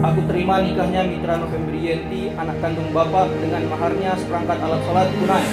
Aku terima nikahnya Mitra Novembrienti, anak kandung Bapak dengan maharnya seperangkat alat sholat tunai.